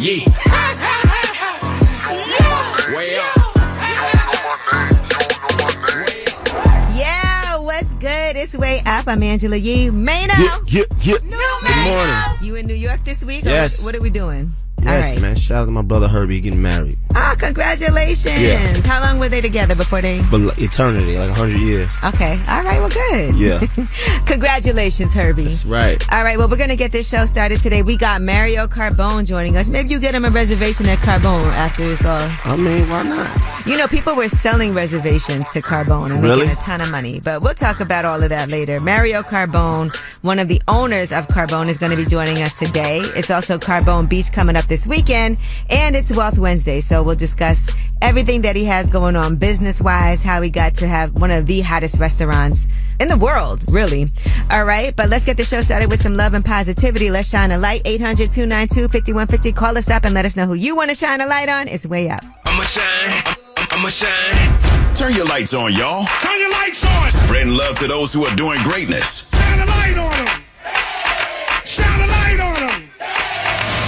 Yeah. Way up. Yeah, what's good? It's way up. I'm Angela Yee. Mano. Yeah, yeah, yeah. New Good morning. You in New York this week? Yes. What are we doing? Yes, right. man. Shout out to my brother Herbie getting married. Oh, congratulations. Yeah. How long were they together before they? For like eternity, like 100 years. Okay. All right. Well, good. Yeah. Congratulations, Herbie. That's right. All right, well, we're going to get this show started today. We got Mario Carbone joining us. Maybe you get him a reservation at Carbone after it's all. I mean, why not? You know, people were selling reservations to Carbone and Really? making a ton of money, but we'll talk about all of that later. Mario Carbone, one of the owners of Carbone, is going to be joining us today. It's also Carbone Beach coming up this weekend, and it's Wealth Wednesday, so we'll discuss everything that he has going on business wise, how he got to have one of the hottest restaurants in the world, really. All right, but let's get the show started with some love and positivity. Let's shine a light. 800 292 5150. Call us up and let us know who you want to shine a light on. It's way up. I'ma shine. I'ma shine. Turn your lights on, y'all. Turn your lights on. Spreading love to those who are doing greatness. Shine a light on them.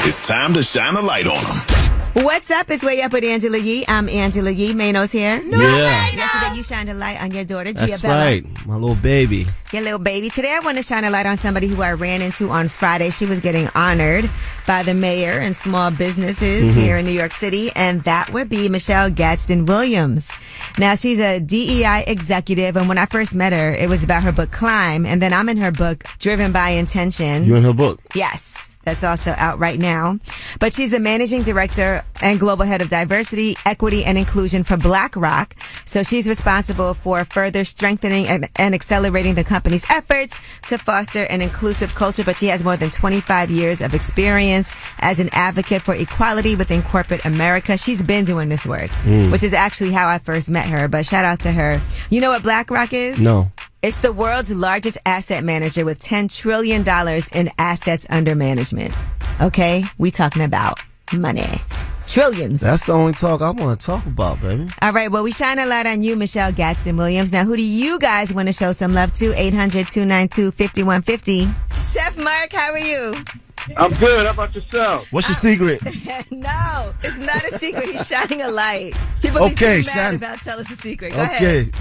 It's time to shine a light on them. What's up? It's Way Up with Angela Yee. I'm Angela Yee. Mano's here. Yeah. Yesterday you shined a light on your daughter, Gia That's Bella. right. My little baby. Your little baby. Today I want to shine a light on somebody who I ran into on Friday. She was getting honored by the mayor and small businesses mm-hmm. here in New York City, and that would be Michelle Gadsden Williams. Now she's a DEI executive, and when I first met her, it was about her book Climb, and then I'm in her book Driven by Intention. You in her book? Yes, that's also out right now. But she's the managing director and global head of diversity, equity, and inclusion for BlackRock. So she's responsible for further strengthening and, and accelerating the company's efforts to foster an inclusive culture. But she has more than 25 years of experience as an advocate for equality within corporate America. She's been doing this work, mm. which is actually how I first met her. But shout out to her. You know what BlackRock is? No. It's the world's largest asset manager with $10 trillion in assets under management. Okay? We talking about money. Trillions. That's the only talk I want to talk about, baby. All right, well, we shine a light on you, Michelle Gadsden Williams. Now, who do you guys want to show some love to? 800 292 5150. Chef Mark, how are you? I'm good. How about yourself? What's your secret? no, it's not a secret. He's shining a light. People be Okay, too mad shine- about tell us a secret. Go ahead.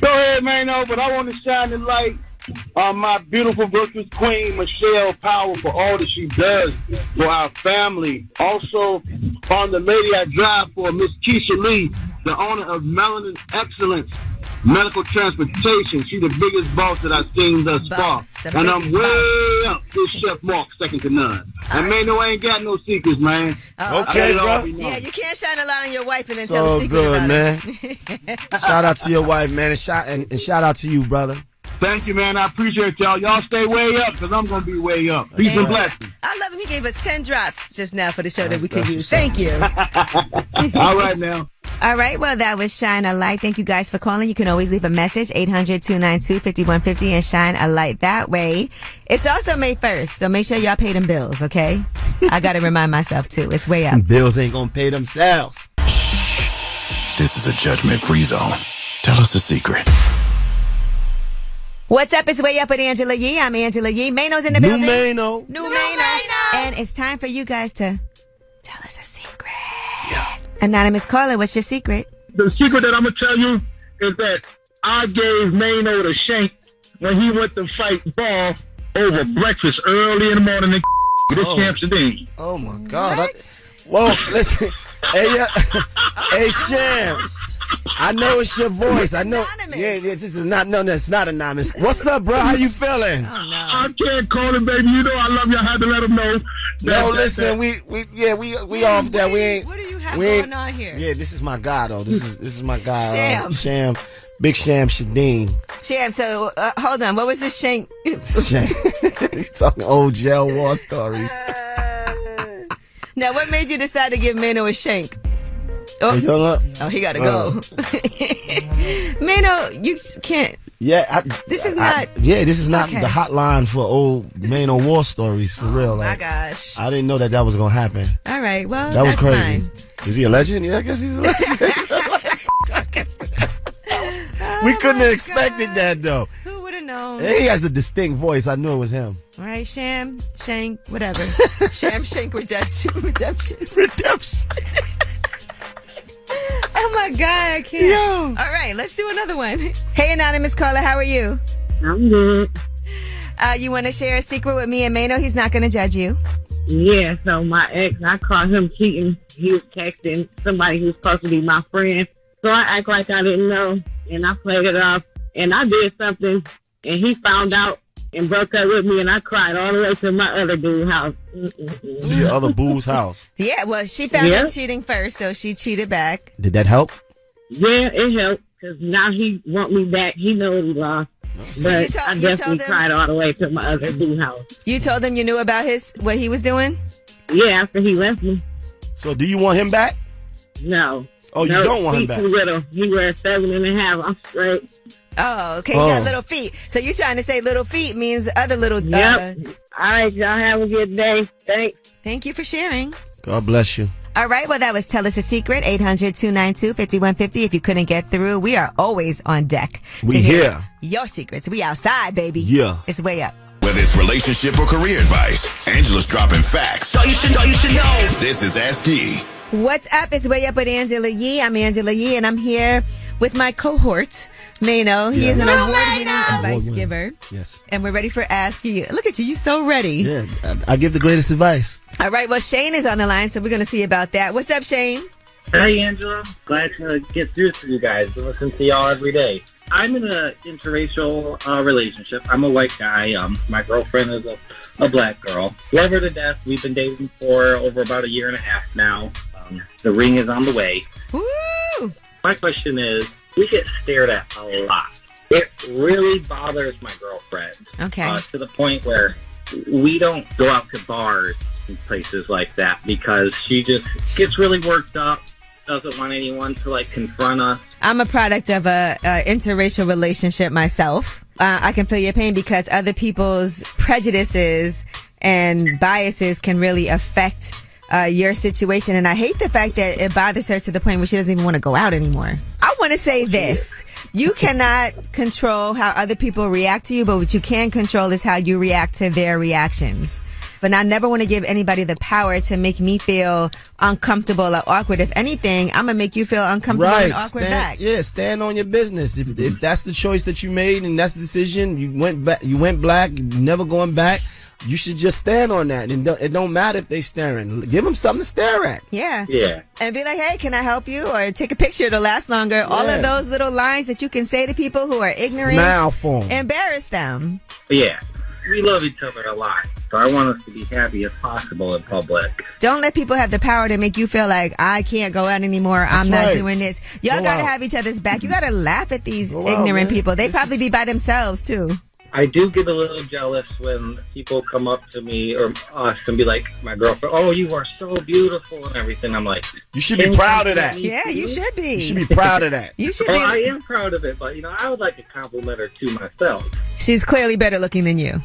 Go ahead, man. No, but I want to shine the light on my beautiful virtuous queen, Michelle Power, for all that she does for our family. Also, on the lady I drive for, Miss Keisha Lee, the owner of Melanin Excellence Medical Transportation. She's the biggest boss that I've seen thus Boss, far. And I'm way boss. up. This Chef Mark, second to none. And man, no, I ain't got no secrets, man. Oh, Okay, I let it all bro. Yeah, you can't shine a light on your wife and then It's tell a all secret good, about man. it. shout out to your wife, man, and shout and, and shout out to you, brother. Thank you, man. I appreciate y'all. Y'all stay way up because I'm going to be way up. Peace and Thank- blessings. I love him. He gave us 10 drops just now for the show that we could use. Thank you. All right, now. All right. Well, that was Shine a Light. Thank you guys for calling. You can always leave a message, 800 292 5150, and shine a light that way. It's also May 1st, so make sure y'all pay them bills, okay? I got to remind myself, too. It's way up. Bills ain't gonna pay themselves. This is a judgment free zone. Tell us a secret. What's up? It's way up with Angela Yee. I'm Angela Yee. Mano's in the New building. Mano. New Mano. And it's time for you guys to Anonymous caller, what's your secret? The secret that I'm going to tell you is that I gave Mano the shank when he went to fight ball over breakfast early in the morning in this Oh. Amsterdam. Oh my God. I- What? Whoa, listen. hey, yeah. hey, Shams. I know it's your voice. I know. anonymous. Yeah, yeah. This is not. No, no, it's not anonymous. What's up, bro? How you feeling? Oh, no. I can't call him, baby. You know I love you. I had to let him know. that- No, that- listen. that- We, we, yeah, we, we off that. We ain't. Have we going on here? Yeah, this is my guy though. This is this is my guy. uh, Sham. Sham. Big Sham Shadeen. Sham, so uh, hold on. What was this shank? Sham. He's talking old jail war stories. now, what made you decide to give Mano a shank? Oh, oh he got to go. Mano, you can't. Yeah, I, This is I- not- yeah, this is not Okay. the hotline for old Mano war stories for real. My gosh. I didn't know that that was gonna happen. All right. Well, That was crazy. fine. Is he a legend? Yeah, I guess he's a legend. we oh couldn't have expected that though. Who would have know. He has a distinct voice. I knew it was him. All right, Sham, Shank, whatever. Sham, Shank, Redemption, Redemption. Redemption. Oh my God, I can't. All right, let's do another one. Hey, anonymous caller, how are you? I'm good. Uh, you want to share a secret with me and Mano? He's not going to judge you. Yeah, so my ex, I caught him cheating. He was texting somebody who was supposed to be my friend. So I act like I didn't know, and I played it off. And I did something, and he found out and broke up with me, and I cried all the way to my other dude's house. Mm-mm-mm. To your other boo's house. Yeah, well, she found Yeah. him cheating first, so she cheated back. Did that help? Yeah, it helped because now he want me back. He knows he lost. So you But told- I you definitely told him- cried all the way to my other dude's house. You told him you knew about his what he was doing. Yeah, after he left me. So do you want him back? No. Oh, you no, don't want him back. Too little. He wears seven and a half. I'm straight. Oh, okay. He got Oh. little feet. So you're trying to say little feet means other little. Uh, Yep. All right, y'all have a good day. Thanks. thank you for sharing. God bless you. All right. Well, that was Tell Us a Secret, 800 292 5150. If you couldn't get through, we are always on deck. to We hear here. Your secrets. We outside, baby. Yeah. It's way up. Whether it's relationship or career advice, Angela's dropping facts. All you should know, you should know. This is Ask Yee. What's up? It's way up with Angela Yee. I'm Angela Yee, and I'm here with my cohort, Mano. He Yeah. is an Little award-winning advice Award-winning. giver. Yes. And we're ready for Ask Yee. Look at you. You're so ready. Yeah, I, I give the greatest advice. All right. Well, Shane is on the line, so we're going to see about that. What's up, Shane? Hey, Angela. Glad to get through to you guys and listen to y'all every day. I'm in a interracial uh, relationship. I'm a white guy. Um, my girlfriend is a, a black girl. Love her to death. We've been dating for over about a year and a half now. Um, the ring is on the way. Woo! My question is, we get stared at a lot. It really bothers my girlfriend Okay. uh, to the point where we don't go out to bars and places like that because she just gets really worked up, doesn't want anyone to like confront us. I'm a product of a, a interracial relationship myself. Uh, I can feel your pain because other people's prejudices and biases can really affect uh, your situation. And I hate the fact that it bothers her to the point where she doesn't even want to go out anymore. I want to say this. You cannot control how other people react to you, but what you can control is how you react to their reactions. But I never want to give anybody the power to make me feel uncomfortable or awkward. If anything, I'm gonna make you feel uncomfortable and awkward stand, back. Yeah, stand on your business. If if that's the choice that you made and that's the decision, you went back. You went black. never going back. You should just stand on that, and don't, it don't matter if they staring. Give them something to stare at. Yeah. Yeah. And be like, hey, can I help you? Or take a picture to last longer. All of those little lines that you can say to people who are ignorant. Smile for 'em. Embarrass them. Yeah, we love each other a lot. So I want us to be happy as possible in public. Don't let people have the power to make you feel like I can't go out anymore. I'm not right. doing this. Y'all Go gotta out. have each other's back. You gotta laugh at these Go ignorant man. people. They This probably is- be by themselves too. I do get a little jealous when people come up to me or us and be like, my girlfriend, oh, you are so beautiful and everything. I'm like, You should be proud of that. compliment me Yeah, you should be. You should be proud of that. You should Well, I be. am proud of it, but you know, I would like a compliment or two myself. She's clearly better looking than you.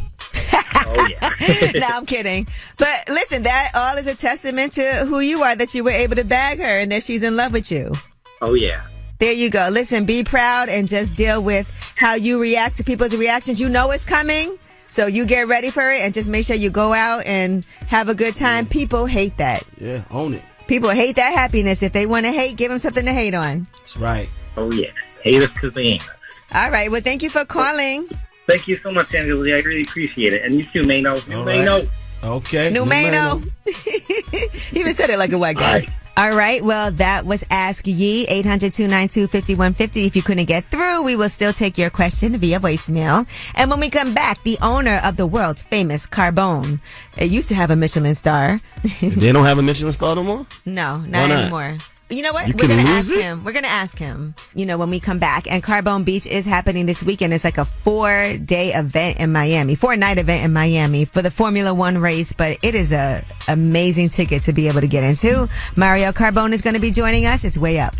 Oh yeah. no, I'm kidding. But listen, that all is a testament to who you are that you were able to bag her and that she's in love with you. oh yeah. There you go. Listen, be proud and just deal with how you react to people's reactions. You know it's coming. So you get ready for it and just make sure you go out and have a good time. People hate that. Yeah, own it. People hate that happiness. If they want to hate, give them something to hate on. That's right. Oh yeah. Hate us because they ain't. All right. Well, thank you for calling. Thank you so much, Angela. I really appreciate it. And you too, Mano. You All Mano. right. Okay. New Mano. he even said it like a white guy. All right. Well, that was Ask Yee, 800-292-5150. If you couldn't get through, we will still take your question via voicemail. And when we come back, the owner of the world famous Carbone, it used to have a Michelin star. They don't have a Michelin star no more. no, not, not? anymore. You know what? You We're gonna ask it? him. We're gonna ask him. You know, when we come back, and Carbone Beach is happening this weekend. It's like a four day event in Miami, four night event in Miami for the Formula One race. But it is a amazing ticket to be able to get into. Mario Carbone is going to be joining us. It's way up.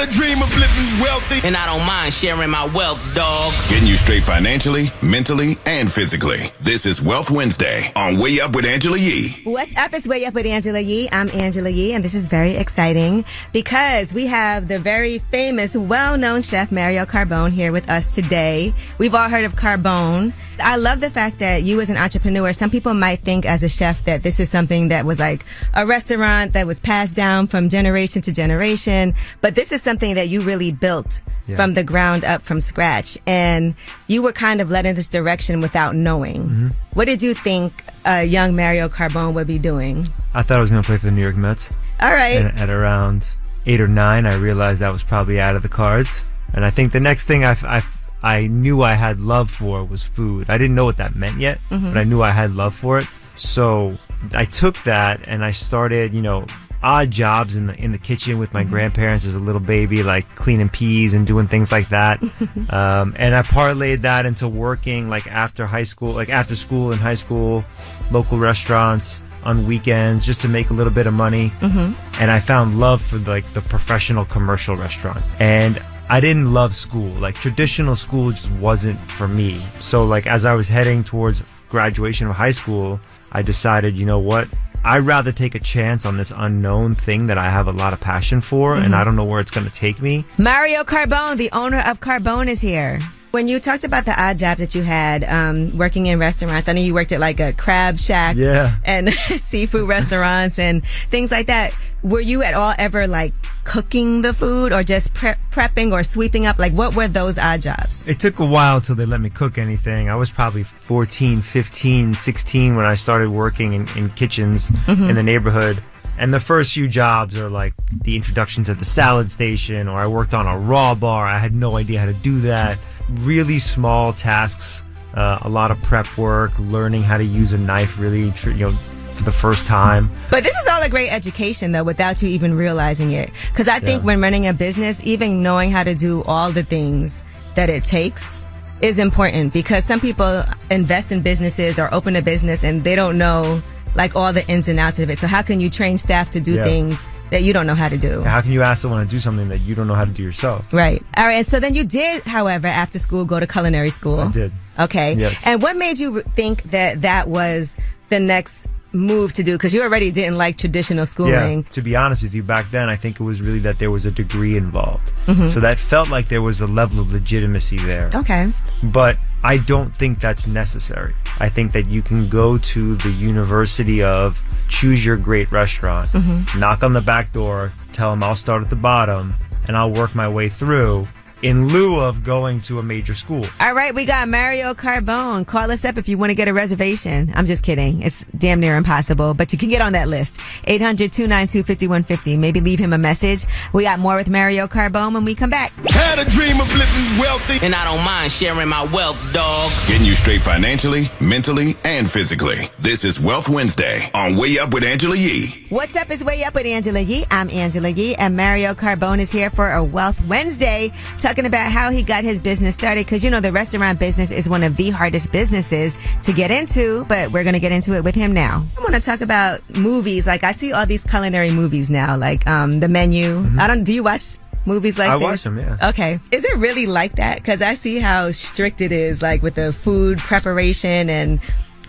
Had a a dream of living wealthy. And I don't mind sharing my wealth, dog. Getting you straight financially, mentally, and physically. This is Wealth Wednesday on Way Up with Angela Yee. What's up? It's Way Up with Angela Yee. I'm Angela Yee, and this is very exciting because we have the very famous, well-known chef Mario Carbone here with us today. We've all heard of Carbone. I love the fact that you as an entrepreneur, some people might think as a chef that this is something that was like a restaurant that was passed down from generation to generation, but this is something that you really built Yeah. from the ground up from scratch. And you were kind of led in this direction without knowing. Mm-hmm. What did you think a young Mario Carbone would be doing? I thought I was going to play for the New York Mets. All right. And at around eight or nine, I realized that was probably out of the cards. And I think the next thing I, I, I knew I had love for was food. I didn't know what that meant yet, Mhm. but I knew I had love for it. So I took that and I started, you know, odd jobs in the in the kitchen with my grandparents as a little baby, like cleaning peas and doing things like that. um, and I parlayed that into working like after high school, like after school in high school, local restaurants on weekends just to make a little bit of money Mhm. and I found love for like the professional commercial restaurant. And I didn't love school. Like traditional school just wasn't for me. So like as I was heading towards graduation of high school, I decided, you know what? I'd rather take a chance on this unknown thing that I have a lot of passion for and Mhm. I don't know where it's going to take me. Mario Carbone, the owner of Carbone, is here. When you talked about the odd job that you had um, working in restaurants, I know you worked at like a crab shack Yeah. and seafood restaurants and things like that. Were you at all ever like cooking the food or just pre- prepping or sweeping up? Like, what were those odd jobs? It took a while till they let me cook anything. I was probably 14, 15, 16 when I started working in, in kitchens Mhm. in the neighborhood. And the first few jobs are like the introduction to the salad station, or I worked on a raw bar. I had no idea how to do that. Really small tasks, uh, a lot of prep work, learning how to use a knife really, tr- you know, for the first time. But this is all a great education though without you even realizing it. Cause I think Yeah. when running a business, even knowing how to do all the things that it takes is important because some people invest in businesses or open a business and they don't know like all the ins and outs of it. So how can you train staff to do Yeah. things that you don't know how to do? How can you ask someone to do something that you don't know how to do yourself? Right. All right. And so then you did, however, after school, go to culinary school. I did. Okay. Yes. And what made you think that that was the next move to do? Because you already didn't like traditional schooling. Yeah, to be honest with you, back then I think it was really that there was a degree involved. Mhm. So that felt like there was a level of legitimacy there. Okay. But I don't think that's necessary. I think that you can go to the university of choose your great restaurant, Mhm. knock on the back door, tell them I'll start at the bottom and I'll work my way through in lieu of going to a major school. All right, we got Mario Carbone. Call us up if you want to get a reservation. I'm just kidding. It's damn near impossible, but you can get on that list. 800-292-5150. Maybe leave him a message. We got more with Mario Carbone when we come back. Had a dream of living wealthy. And I don't mind sharing my wealth, dog. Getting you straight financially, mentally, and physically. This is Wealth Wednesday on Way Up with Angela Yee. What's up is Way Up with Angela Yee. I'm Angela Yee and Mario Carbone is here for a Wealth Wednesday talking about how he got his business started because you know the restaurant business is one of the hardest businesses to get into, but we're going to get into it with him now. I want to talk about movies. Like I see all these culinary movies now, like um, The Menu. I don't, do you watch movies like I this? watch them, yeah. Okay. Is it really like that? Because I see how strict it is, like with the food preparation and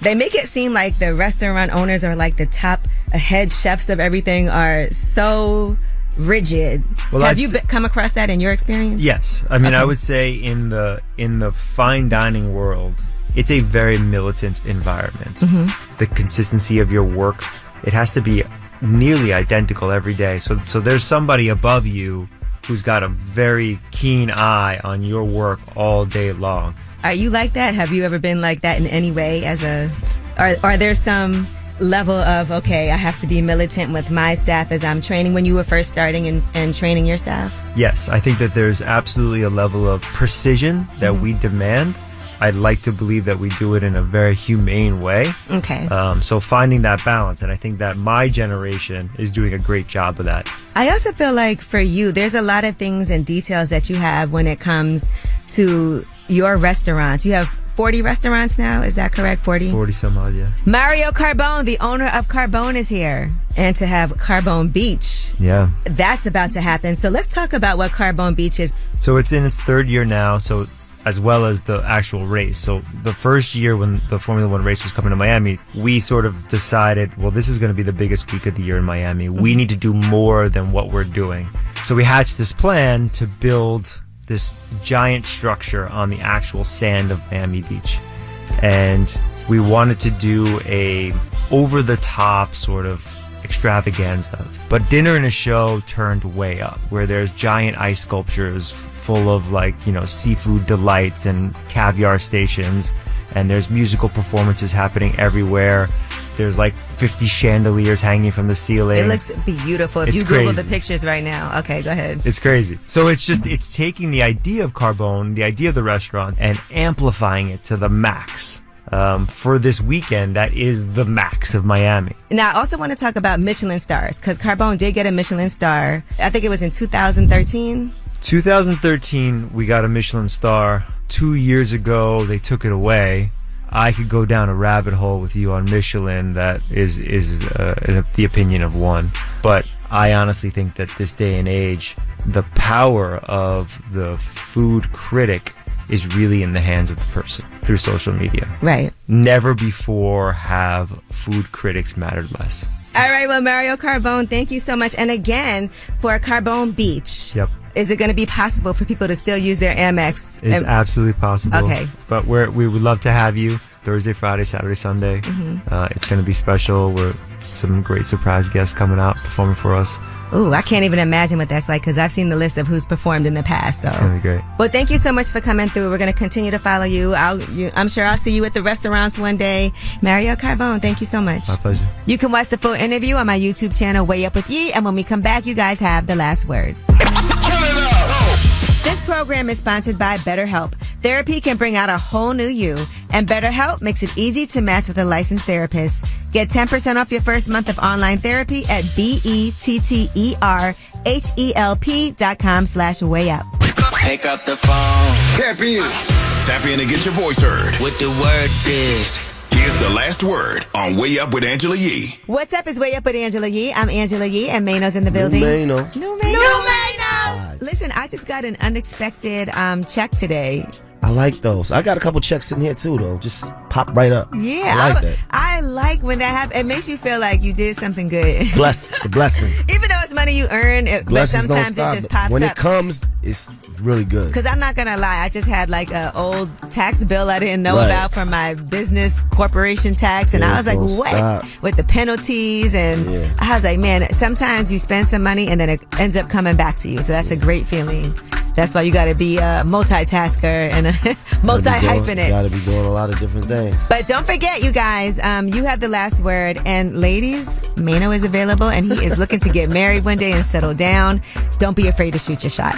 they make it seem like the restaurant owners are like the top head chefs of everything are so rigid. Well, Have I'd you say- come across that in your experience? Yes, I mean I would say in the in the fine dining world, it's a very militant environment. Mhm. The consistency of your work, it has to be nearly identical every day. So so there's somebody above you who's got a very keen eye on your work all day long. Are you like that? Have you ever been like that in any way as a are are there some level of okay, I have to be militant with my staff as I'm training when you were first starting and, and training your staff? Yes, I think that there's absolutely a level of precision that Mhm. we demand. I'd like to believe that we do it in a very humane way. Okay. Um, so finding that balance, and I think that my generation is doing a great job of that. I also feel like for you, there's a lot of things and details that you have when it comes to your restaurants. You have 40 restaurants now, is that correct? 40? 40 some odd, yeah. Mario Carbone, the owner of Carbone, is here. And to have Carbone Beach Yeah. That's about to happen. So let's talk about what Carbone Beach is. So it's in its third year now. So as well as the actual race. So the first year when the Formula One race was coming to Miami, we sort of decided, well, this is going to be the biggest week of the year in Miami. We mm-hmm. need to do more than what we're doing. So we hatched this plan to build this giant structure on the actual sand of Miami Beach. And we wanted to do a over the top sort of extravaganza. But dinner and a show turned way up, where there's giant ice sculptures full of like, you know, seafood delights and caviar stations. And there's musical performances happening everywhere. There's like 50 chandeliers hanging from the ceiling. It looks beautiful. If It's you Google crazy. the pictures right now. Okay, go ahead. It's crazy. So it's just it's taking the idea of Carbone, the idea of the restaurant, and amplifying it to the max. Um, for this weekend, that is the max of Miami. Now, I also want to talk about Michelin stars because Carbone did get a Michelin star. I think it was in 2013. 2013, we got a Michelin star. Two years ago, they took it away. I could go down a rabbit hole with you on Michelin that is is uh, the opinion of one, but I honestly think that this day and age, the power of the food critic is really in the hands of the person through social media. Right. Never before have food critics mattered less. All right. Well, Mario Carbone, thank you so much. And again, for Carbone Beach, Yep. Is it going to be possible for people to still use their Amex? It's absolutely possible. Okay. But we're, we would love to have you Thursday, Friday, Saturday, Sunday. Mhm. Uh, it's going to be special. We're some great surprise guests coming out performing for us. Ooh, I can't even imagine what that's like because I've seen the list of who's performed in the past. So. It's going to be great. Well, thank you so much for coming through. We're going to continue to follow you. I'll, you. I'm sure I'll see you at the restaurants one day. Mario Carbone, thank you so much. My pleasure. You can watch the full interview on my YouTube channel, Way Up With Yee. And when we come back, you guys have the last word. This program is sponsored by BetterHelp. Therapy can bring out a whole new you, and BetterHelp makes it easy to match with a licensed therapist. Get 10% off your first month of online therapy at E B-E-T-T-E-R-H-E-L-P dot com slash way up. Pick up the phone. Tap in. Tap in and get your voice heard. What the word is. Here's the last word on Way Up with Angela Yee. What's up is Way Up with Angela Yee. I'm Angela Yee, and Mano's in the building. Mano. New Mano. New Mano. Listen, I just got an unexpected um, check today. I like those. I got a couple checks in here too, though. Just pop right up. Yeah, I like I, that. I like when that happens. It makes you feel like you did something good. Bless. It's a blessing. Even though it's money you earn, it, but Blessings don't sometimes stop. it just pops when up. it comes, it's really good. Because I'm not gonna lie, I just had like a old tax bill I didn't know Right. about from my business corporation tax, and Yeah, I was like, "What?" stop. With the penalties, and I was like, "Man, sometimes you spend some money and then it ends up coming back to you." So that's a great feeling. That's why you got to be a multitasker and a multi hyphenate. You got to be doing a lot of different things. But don't forget, you guys, um, you have the last word. And ladies, Mano is available and he is looking to get married one day and settle down. Don't be afraid to shoot your shot.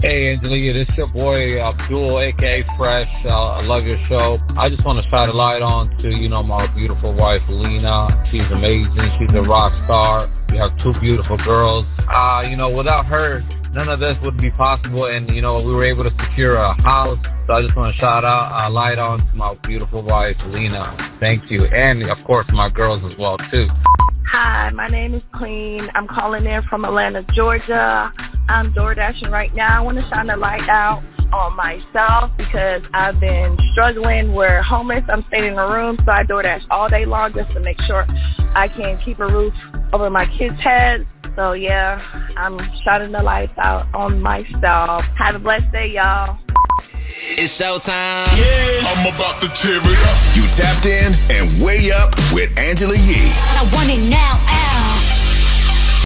Hey, Angelia, this is your boy Abdul, aka Fresh. Uh, I love your show. I just want to shine a light on to, you know, my beautiful wife, Lena. She's amazing. She's a rock star. We have two beautiful girls. Uh, you know, without her, none of this would be possible. And, you know, we were able to secure a house. So I just want to shout out, uh, light on to my beautiful wife, Lena. Thank you. And, of course, my girls as well, too. Hi, my name is Queen. I'm calling in from Atlanta, Georgia. I'm door dashing right now. I want to shine a light out on myself because I've been struggling. We're homeless. I'm staying in a room, so I door dash all day long just to make sure I can keep a roof over my kids' heads. So yeah, I'm shining the lights out on myself. Have a blessed day, y'all. It's showtime. Yeah. I'm about to tear it up. You tapped in and Way Up with Angela Yee. I want it now,